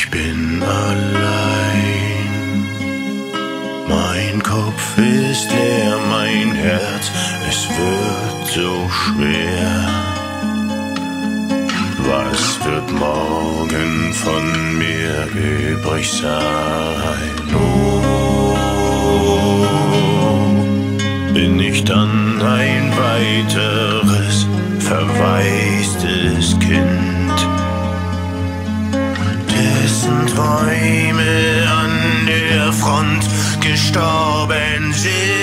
Ich bin allein. Mein Kopf ist leer, mein Herz, es wird so schwer. Was wird morgen von mir übrig sein? Oh, bin ich dann ein weiteres to Benji.